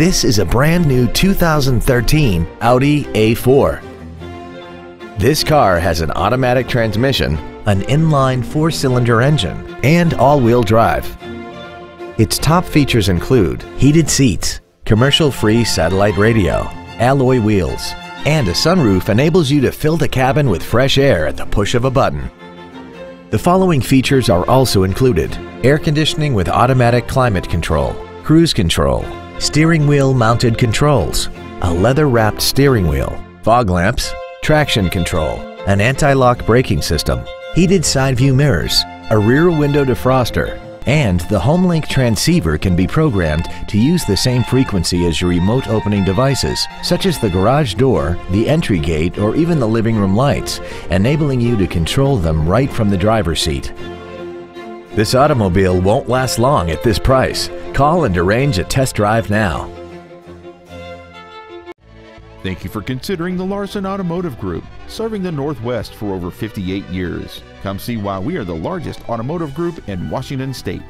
This is a brand new 2013 Audi A4. This car has an automatic transmission, an inline four-cylinder engine, and all-wheel drive. Its top features include heated seats, commercial-free satellite radio, alloy wheels, and a sunroof enables you to fill the cabin with fresh air at the push of a button. The following features are also included. Air conditioning with automatic climate control, cruise control, steering wheel mounted controls, a leather wrapped steering wheel, fog lamps, traction control, an anti-lock braking system, heated side view mirrors, a rear window defroster, and the HomeLink transceiver can be programmed to use the same frequency as your remote opening devices, such as the garage door, the entry gate, or even the living room lights, enabling you to control them right from the driver's seat. This automobile won't last long at this price. Call and arrange a test drive now. Thank you for considering the Larson Automotive Group, serving the Northwest for over 58 years. Come see why we are the largest automotive group in Washington State.